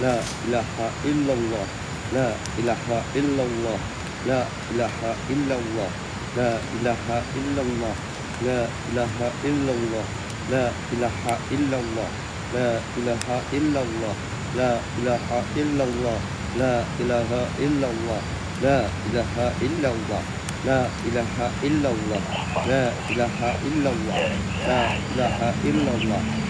la ilaha illallah la ilaha illallah la ilaha illallah la ilaha illallah la ilaha illallah la ilaha illallah la ilaha illallah la ilaha illallah la ilaha illallah la ilaha illallah إلا الله لا إله إلا الله لا إله إلا الله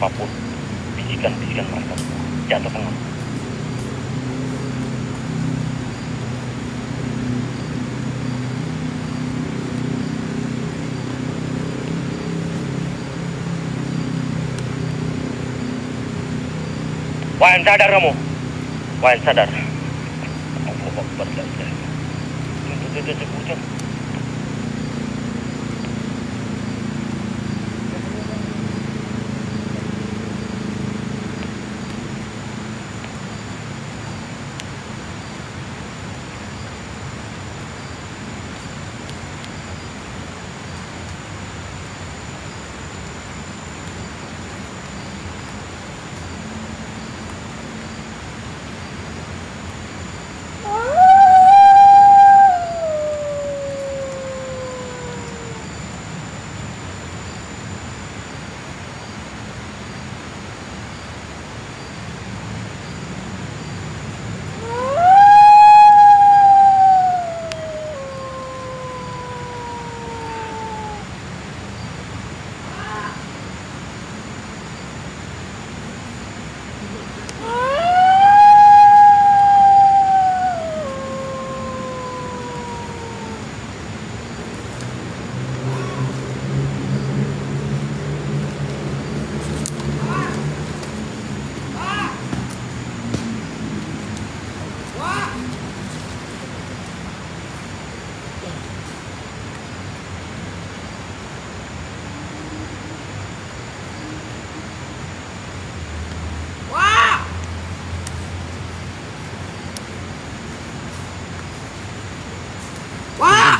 Apa pun bisikan-bisikan mereka jangan terpengaruh Wayan sadar kamu. Wayan sadar. Allah Akbar la ilaha illallah. Tuh, tuh, tuh, tuh, hujan.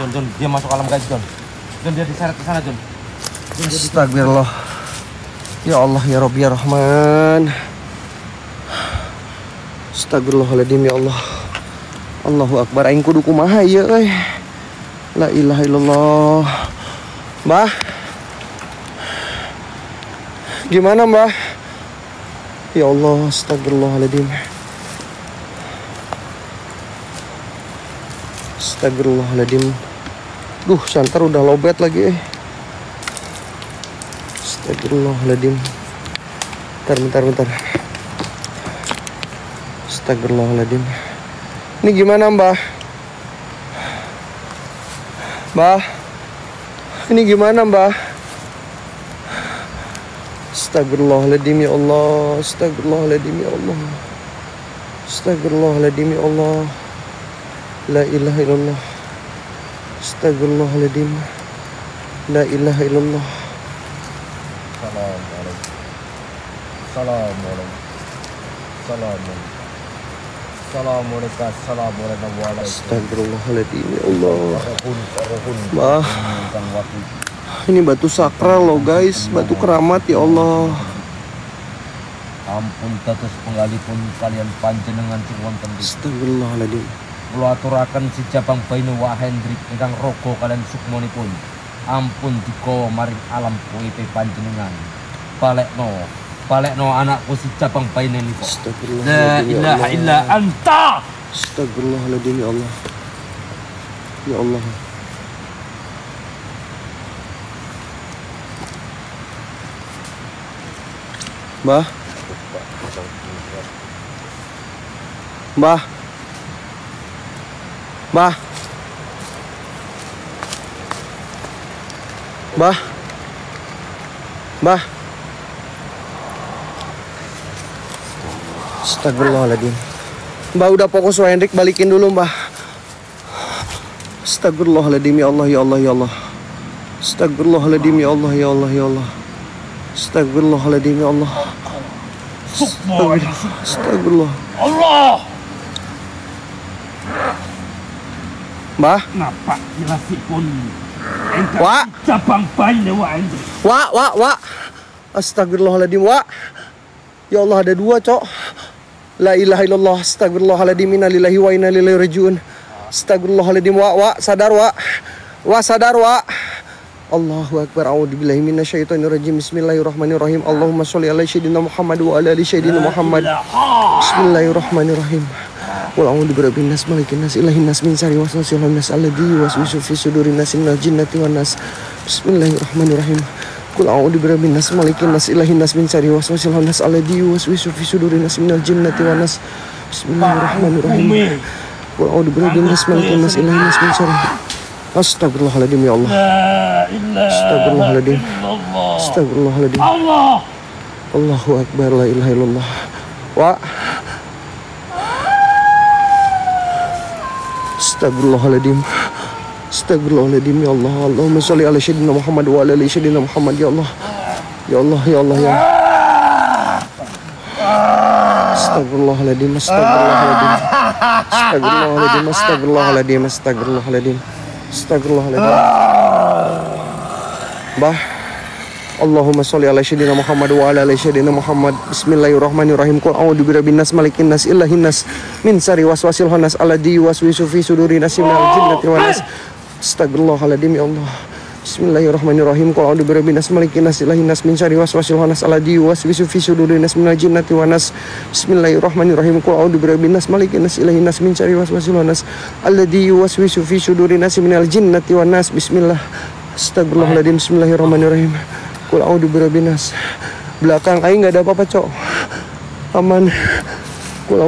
John, John, dia masuk alam gaji, John. John, dia diseret ke sana, John. Astagfirullah. Ya Allah ya Rabbi ya Rahman. Astagfirullahaladzim ya Allah. Allahu Akbar aing kudu kumaha ieu euy. La ilaha illallah. Mbah. Gimana, Mbah? Ya Allah, astagfirullahaladzim. Astagfirullahaladzim. Duh, santar udah lobet lagi. Astagfirullahaladzim. Bentar, bentar, bentar. Astagfirullahaladzim. Ini gimana mbah? Mbah? Ini gimana mbah? Astagfirullahaladzim ya Allah. Astagfirullahaladzim ya Allah. Astagfirullahaladzim ya Allah. La ilaha illallah Astagfirullahaladzim La ilaha illallah Assalamualaikum. Assalamualaikum. Assalamualaikum. Assalamualaikum. Assalamualaikum. Waalaikumsalam. Astagfirullahaladzim ya Allah. Ini batu sakral loh guys Batu keramat ya Allah Ampun tetes penggalipun kalian panjenengan Astagfirullahaladzim. Kula aturaken si Jabang Bainu wa Hendrik ingkang rogo kalian sukmonipun. Ampun diko maring alam kuipe panjenengan. Balekno, balekno anakku si Jabang Bainu niko. La Astagfirullahaladzim. ilaha Allah. illa anta. Astagfirullahaladzim ya Allah. Ya Allah. Mbah. Mbah. Mbah. Mbah. Mbah. Astagfirullahaladzim. Mbak udah fokus Wah Hendrik balikin dulu mbah Astagfirullahaladzim ya Allah ya Allah ya Allah Astagfirullahaladzim ya Allah ya Allah ya Allah Astagfirullahaladzim ya Allah Astagfirullah Astagfirullah Allah Mbah napa jelasipun Wak cabang bayi wa Wak Wak Wak Astagfirullahaladzim Wak. Ya Allah ada dua cok. La ilaha illallah Astagfirullahaladzim Inna lillahi wa inna ilaihi rajiun. Astagfirullahaladzim Wak Wak. Sadar Wak. Wak sadar Wak. Allahu Akbar A'udzubillahi minasyaitonirrajim. Bismillahirrahmanirrahim. Allahumma sholli ala sayyidina Muhammad wa ala ali sayyidina Muhammad. Bismillahirrahmanirrahim Qul a'udzu birabbin nas malikin nas ilahin nas min syarri waswasil nas alladzi yuwaswisu fi sudurin nas minal jinnati wan nas. Bismillahirrahmanirrahim. Qul a'udzu birabbin nas malikin nas ilahin nas min syarri waswasil nas alladzi yuwaswisu fi sudurin nas minal jinnati wan nas. Bismillahirrahmanirrahim. Qul a'udzu birabbin nas malikin nas ilahin nas min syarri Astagfirullahaladzim ya Allah. Astagfirullahaladzim Astagfirullahaladzim Allah. Allahu Akbar la ilaha illallah. Wa Astagfirullahaladzim Astagfirullahaladzim ya Allah. Allahumma sholli ala sayyidina Muhammad wa ala ali sayyidina Muhammad ya Allah. Ya Allah ya Allah ya. Astagfirullahaladzim Astagfirullahaladzim Astagfirullahaladzim Astagfirullahaladzim Astagfirullahaladzim Astagfirullahaladzim Bah Allahumma sholli ala sayyidina Muhammad wa ala ali sayyidina Muhammad. Bismillahirrahmanirrahim. Qul a'udzu birabbin nas malikin nas ilahin nas min syarri waswasil khannas alladzi yuwaswisu fi suduri nas minal jinnati wan nas. Astagfirullahaladzim ya Allah. Bismillahirrahmanirrahim. Qul a'udzu birabbin nas malikin nas ilahin nas min syarri waswasil khannas alladzi yuwaswisu fi suduri nas minal jinnati wan nas. Bismillahirrahmanirrahim. Qul a'udzu birabbin nas malikin nas ilahin nas min syarri waswasil khannas alladzi yuwaswisu fi suduri nas minal jinnati wan nas. Bismillah. Astagfirullahaladzim. Bismillahirrahmanirrahim. Kul a'udzu birabbin nas. Belakang aing nggak ada apa-apa, Cok. Aman. Kul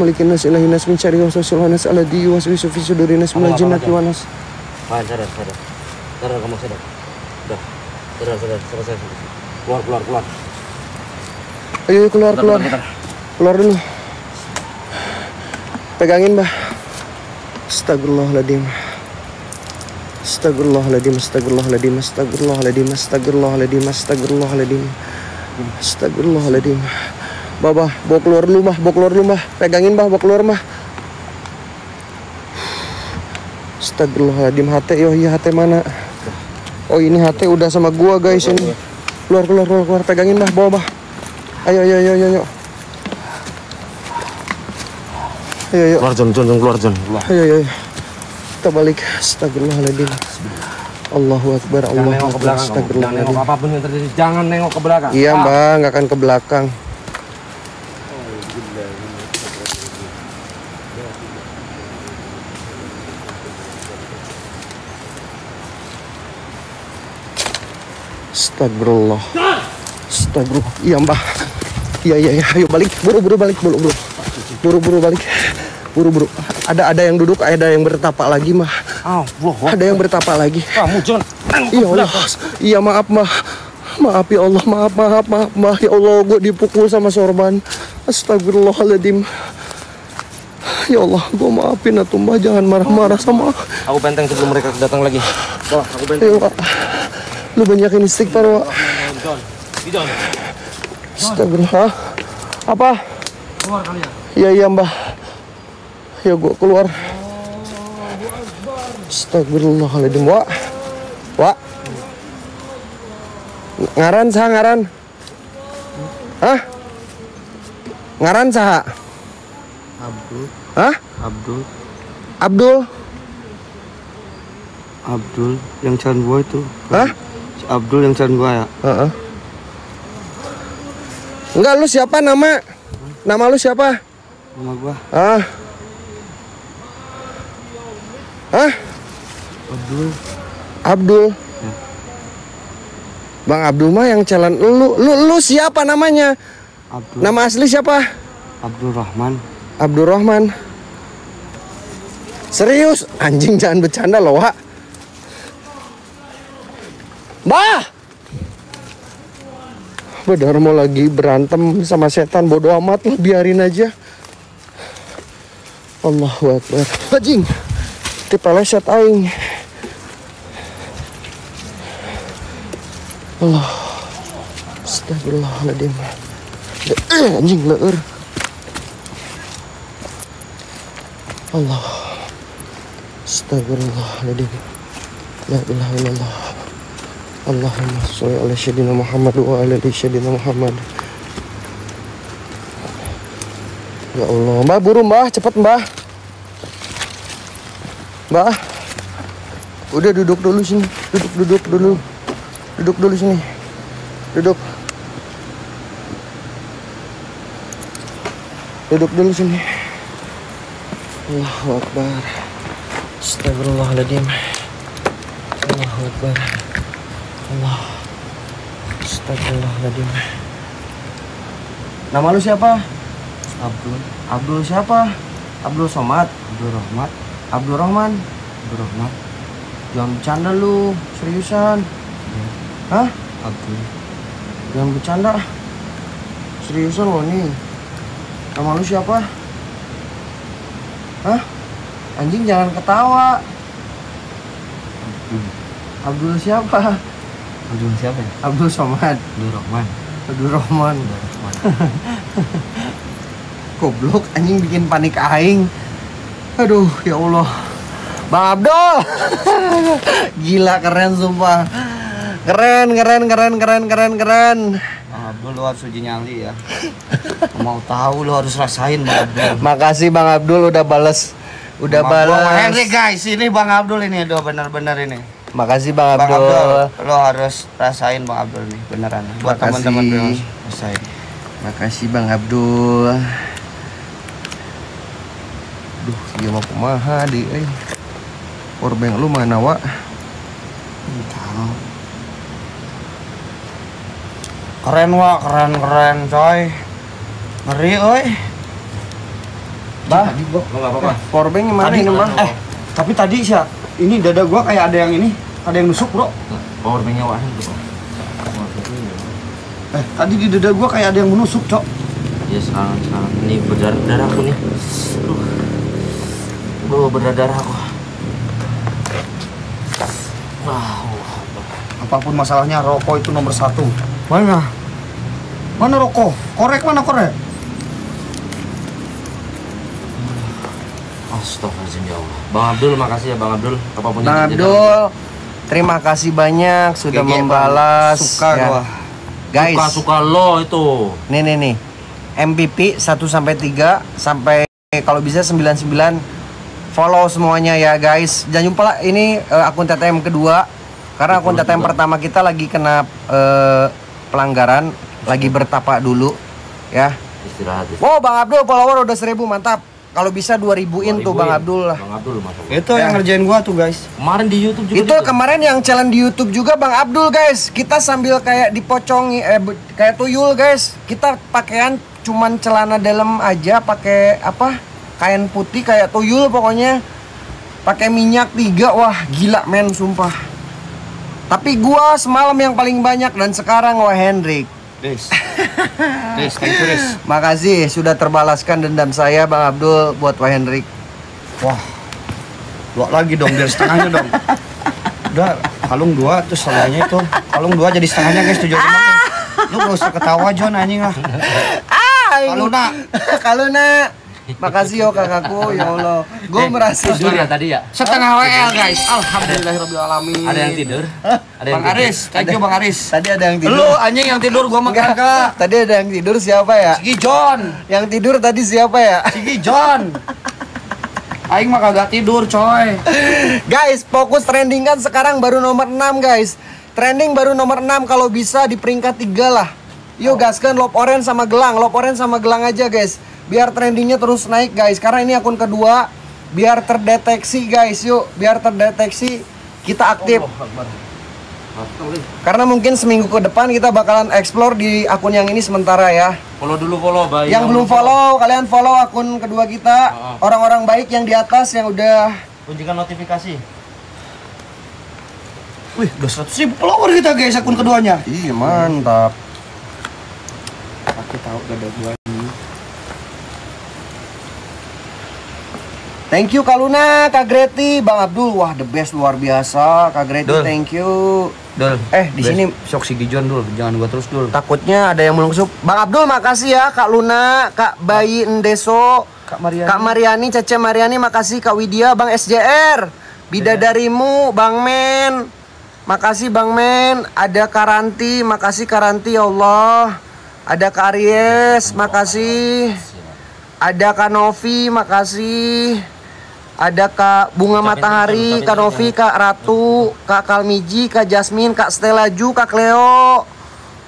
malikin nas ilahin nas min syarri waswasil khannas alladzi yuwaswisu fi sudurin nas minal jinnati wan nas. Fine, sadar, sadar. Sadar kamu sadar. Udah. Sadar, sadar, selesai. Keluar, keluar, keluar. Ayo ayo, keluar keluar. Keluar dulu. Pegangin, Bah. Astagfirullahaladzim. Astagfirullahaladzim, astagfirullahaladzim, astagfirullahaladzim, astagfirullahaladzim, astagfirullahaladzim. Astagfirullahaladzim. Bah, bah, bawa keluar dulu, Bah. Bawa keluar dulu, Bah. Pegangin, Bah. Bawa keluar, Bah. Astagfirullahaladzim, hati, yo iya hati mana? Oh ini hati udah sama gua guys ini. Keluar, keluar, keluar, keluar. Pegangin, Bah. Bawa, Bah. Ayo, ayo, ayo, ayo, ayo. Ayo, ayo. Keluar, John, John, John, keluar, John. Ayo, ayo, ayo. Kita balik. Astagfirullahaladzim. Allahu Akbar. Jangan Allahu nengok ke Akbar. belakang, kamu. jangan nengok Astagfirullahaladzim. apa pun yang terjadi. Jangan nengok ke belakang. Iya, Ah. Nggak akan ke belakang. Astagfirullah. Astagfirullah. Iya, Mbak. Iya, iya, iya. Ayo balik. Buru-buru balik. Buru-buru. Buru-buru balik. Buru-buru. Ada ada yang duduk, ada yang bertapak lagi, Mah. Ah, wah. Ada yang bertapak lagi. Kamu ke Iya Allah, iya maaf mah, maaf ya Allah, maaf maaf maaf, maaf ya Allah, gue dipukul sama sorban. Astagfirullahaladzim. Ya Allah, gue maafin atuh mbah, jangan marah-marah sama. aku. Aku benteng sebelum mereka datang lagi. Wah, aku benteng. Wak, lu banyakin istighfar Wak. John, John, Astagfirullah. Apa? keluar kalian. Iya iya mbah. Ya gue keluar. Astagfirullahaladzim Wak. Wak. Ngaran sah ngaran. Hah? Ngaran saha? Abdul Hah? Abdul Abdul? Abdul yang caran gua itu Hah? Abdul yang caran gua ya Heeh. Enggak, lu siapa nama? Nama lu siapa? nama gua Ah. Hah? Abdul Abdul. Bang Abdul mah yang jalan lu lu lu siapa namanya? Abdul Nama asli siapa? Abdul Rahman Abdul Rahman. Serius? Anjing jangan bercanda loh, Wak. Bah! Benar mau lagi berantem sama setan bodoh amat lah biarin aja. Allahu Akbar. Anjing. Dipeleset aing. Allah. Astagfirullahaladzim. Eh, anjing leur. Allah. Astagfirullahaladzim. La ilaha illallah. Allahumma sholli ala sayyidina Muhammad wa ala ali Muhammad. Ya Allah, Mbah buru Mbah, cepet Mbah. Mbah. Udah duduk dulu sini. Duduk duduk dulu. Duduk dulu sini. Duduk. Duduk dulu sini. Allahu Akbar. Astagfirullahaladzim. Allahu Akbar. Allah. Astagfirullahaladzim. Nama lu siapa? Abdul Abdul siapa? Abdul Somad. Abdul Rahmat Abdul Rahman. Abdul Rahmat Jangan bercanda lu, seriusan. Hah? Abdul Jangan bercanda. Seriusan lo nih. Nama lu siapa? Hah? Anjing jangan ketawa. Abdul Abdul siapa? Abdul siapa ya Abdul Somad. Abdul Rahman Abdul Rahman. Abdul Rahman Goblok anjing bikin panik aing. Aduh, ya Allah. Bang Abdul. Gila keren sumpah. Keren, keren, keren, keren, keren, keren. Bang Abdul lu harus uji nyali ya mau tahu lu harus rasain Bang Abdul Makasih Bang Abdul udah bales. Udah Bang balas. Henry guys ini Bang Abdul ini udah benar-benar ini Makasih Bang Bang Abdul. Abdul, lo harus rasain Bang Abdul nih, beneran. Buat teman-teman rasain. Makasih Bang Abdul. Duh, iya mau kumaha di euy. Powerbank lu mana, Wak? Keren wah, keren keren coy. Ngeri oi. Bah, Enggak apa-apa. powerbank mana Tadi ini, Bang? eh tapi tadi sih ini dada gua kayak ada yang ini, ada yang nusuk bro. Power bank-nya Wak Hendrik. Eh tadi di dada gua kayak ada yang menusuk cok. Ya sekarang sekarang ini berdarah-darah aku nih. Aduh. Duh, berdarah aku. Wow. Apa pun masalahnya rokok itu nomor satu. Mana? Mana rokok? Korek mana korek? Astagfirullahaladzim ya Allah. Bang Abdul, makasih ya Bang Abdul. Apa pun Bang yang terjadi. Abdul, terima kasih banyak sudah Bang. membalas. Suka Ya. gua. Guys, Suka-suka lo itu. nih nih nih. MVP 1 sampai 3 sampai kalau bisa 99 follow semuanya ya guys. Jangan lupa lah ini eh, akun TTM kedua karena akun TTM juga. pertama kita lagi kena eh, pelanggaran, lagi bertapa dulu ya. Istirahat. istirahat. Wow, Bang Abdul follower udah 1000 mantap. Kalau bisa 2000-in tuh Bang 2000-in. Abdul lah. Bang Abdul masuk. Itu yang ngerjain gua tuh guys. Kemarin di YouTube juga Itu gitu. kemarin yang challenge di YouTube juga Bang Abdul guys. Kita sambil kayak dipocongi eh kayak tuyul guys. Kita pakaian cuman celana dalam aja pakai apa? Kain putih kayak tuyul pokoknya. Pakai minyak tiga wah gila men sumpah. Tapi gua semalam yang paling banyak dan sekarang wah Hendrik. Des. Des, thank you. Makasih sudah terbalaskan dendam saya Bang Abdul buat wah Hendrik. Wah. Dua lagi dong, biar setengahnya dong. Udah, kalung dua terus setengahnya itu. Kalung dua jadi setengahnya guys, tujuh lima guys. Lu gak usah ketawa John anjing lah. Ah, Kalau nak, kalau nak Makasih yo kakakku, ya Allah. Gue Eh, merasa tidur ya tadi ya. Setengah WL guys. Alhamdulillahirabbil alamin. Ada yang tidur? Ada Bang Aris, thank you Bang Aris. Tadi ada yang tidur. Lu anjing yang tidur gua mah Enggak. kagak. Tadi ada yang tidur siapa ya? Sigi John. Yang tidur tadi siapa ya? Sigi John. Aing mah kagak tidur, coy. Guys, fokus trending kan sekarang baru nomor 6 guys. Trending baru nomor 6 kalau bisa di peringkat 3 lah. Yuk gaskan lop orange sama gelang, lop orange sama gelang aja guys. Biar trendingnya terus naik guys. Karena ini akun kedua, biar terdeteksi guys. Yuk, biar terdeteksi kita aktif. Karena mungkin seminggu ke depan kita bakalan explore di akun yang ini sementara ya. Follow dulu follow bayi. Yang belum follow, kalian follow akun kedua kita. Orang-orang baik yang di atas yang udah Kunjungkan notifikasi. Wih, udah 100 ribu follower kita guys akun keduanya. Iya mantap. Aku tahu gak ada gua. Thank you Kak Luna, Kak Greti, Bang Abdul. Wah, the best luar biasa. Kak Greti, Dul. thank you. Dul. Eh, di sini sok Sigi John dulu, jangan gua terus dulu. takutnya ada yang melungsup. Bang Abdul, makasih ya Kak Luna, Kak Bayi Endeso, Kak Mariani. Kak Mariani, Cece Mariani, makasih Kak Widya, Bang SJR, Bidadarimu, Bang Men. Makasih Bang Men, ada Karanti, makasih Karanti ya Allah. Ada Kak Aries, makasih. Ada Kak Novi, makasih. Ada Kak Bunga Matahari, Kak. Novi, Kak Ratu, Kak Kalmiji, Kak Jasmine, Kak Stella Ju, Kak Cleo.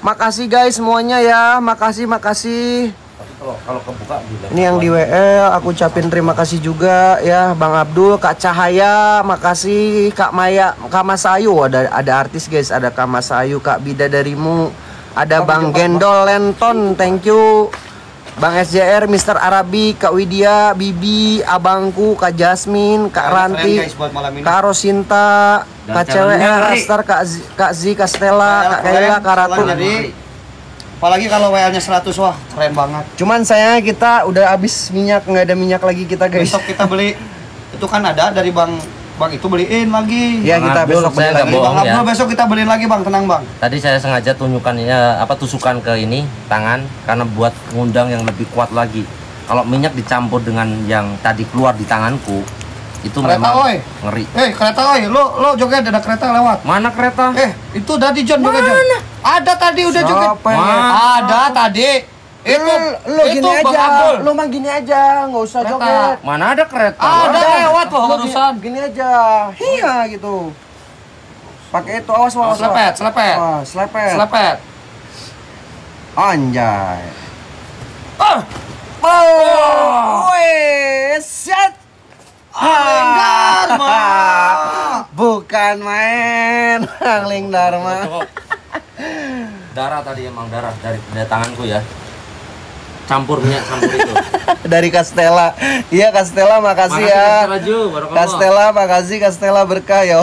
Makasih guys semuanya ya. Makasih, makasih. Tapi kalau kalau kebuka bilang. Ini yang di WL aku ucapin terima kasih juga ya Bang Abdul, Kak Cahaya, makasih Kak Maya, Kak Mas Ayu ada ada artis guys, ada Kak Mas Ayu, Kak Bidadarimu, ada Bang Gendol Lenton, thank you. Bang SJR, Mr. Arabi, Kak Widya, Bibi, Abangku, Kak Jasmine, Kak Ranti. Kak Rosinta, Kak. Astar, Kak Z, Kak Z, Kak Stella, Kak Kaila, Kak Ratu. Jadi apalagi kalau WL-nya 100 wah, keren banget. Cuman saya kita udah habis minyak, nggak ada minyak lagi kita guys. Besok kita beli itu kan ada dari Bang Bang itu beliin lagi. Ya Bang kita Abdul, besok saya beli nggak lagi. bohong Bang ya. Abdul besok kita beliin lagi Bang, tenang Bang. Tadi saya sengaja tunjukkannya apa tusukan ke ini tangan karena buat ngundang yang lebih kuat lagi. Kalau minyak dicampur dengan yang tadi keluar di tanganku itu Kereta, memang oi. ngeri. Eh, kereta oi, lo lo joget ada kereta lewat. Mana kereta? Eh, itu tadi John joget John. Ada tadi udah joget. Ada tadi. Itu lu itu gini aja, Abdul. lu mah gini aja, nggak usah Kereta. joget. Mana ada kereta? Ada Udah, lewat loh barusan. Gini aja, iya gitu. Pakai itu awas Oh, awas. selepet, selepet. Ah, selepet. Selepet. Anjay. Ah, Oh, wes, set. Linggar, Ma. Bukan main, Angling Dharma. Darah tadi emang darah dari, dari tanganku ya. Campur minyak campur itu. Dari Castella. Iya Castella makasih, Makasih ya. Ju. Castella makasih Castella berkah ya.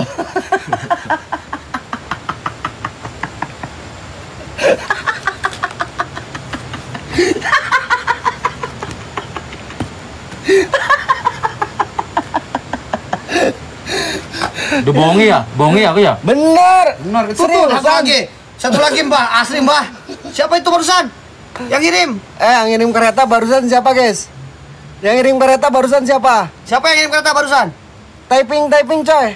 Udah bohongi ya? Bohongi aku ya? Bener. Benar, itu tuh Seriusan. satu lagi. Satu lagi Mbak, asli Mbak. Siapa itu barusan? Yang ngirim? Eh, yang ngirim kereta barusan siapa, guys? Yang ngirim kereta barusan siapa? Siapa yang ngirim kereta barusan? Typing, typing, coy.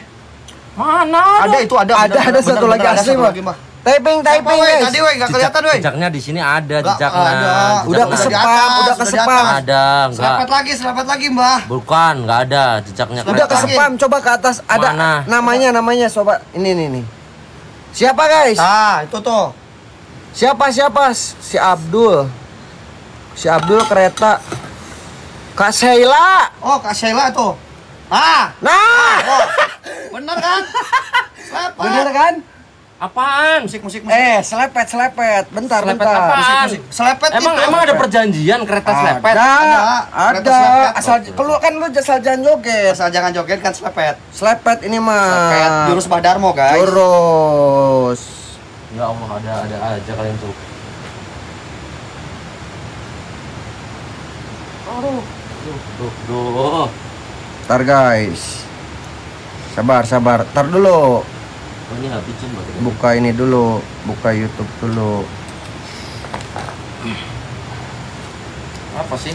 Mana? Ada itu ada. Ada, ada satu lagi ada asli, Mbak. Typing, Siapa, typing, weh? guys. Tadi weh nggak kelihatan weh. Jejaknya di sini ada jejaknya. ada. Udah Jejaknya. di kesepam, udah udah kesepam. Ada, enggak. Selepet lagi, selepet lagi Mbak. Bukan, enggak ada jejaknya. Udah kesepam, coba ke atas. Ada Mana? namanya, namanya, sobat. Ini, nih, nih. Siapa, guys? Ah, itu tuh. Siapa, siapa? Si Abdul. Si Abdul kereta. Kak Sheila. Oh, Kak Sheila tuh. Ah, Nah, oh. Bener kan? Selepet. bener kan? Apaan? Musik, musik, musik. Eh, selepet, selepet. Bentar, Selepet bentar. apaan? Musik, selepet Emang itu. emang ada perjanjian kereta selepet? Ada, Ada. ada. Kereta selepet. Asal kalau kan lu asal jangan joget. Asal jangan joget kan selepet. Selepet ini mah. Selepet jurus Badarmo, guys. Jurus. Ya Allah, ada ada aja kalian tuh. Aduh, duh, duh, duh. Ntar guys. Sabar, sabar. Ntar dulu. Oh, ini habisin berarti. Buka ini dulu. Buka YouTube dulu. Apa sih?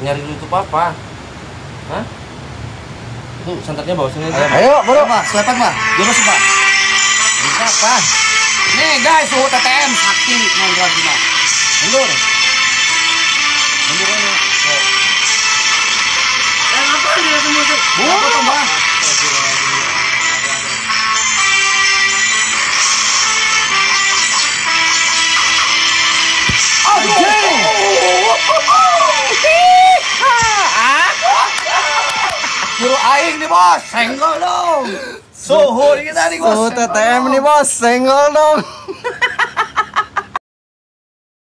nyari dulu tuh papa. Hah? Itu santarnya bawa sini aja. Ayo, bro. Pak, selepan, Pak. Sih, Pak? Bisa apa? Nih, guys, suhu TTM sakti ngontrak kita. Mundur. Mundur aja. Eh, apa dia semua tuh? Apa tuh, Mbak? Guru aing nih, Bos. Senggol dong. Suhu kita nih, Bos. Suhu TTM nih bos, senggol dong.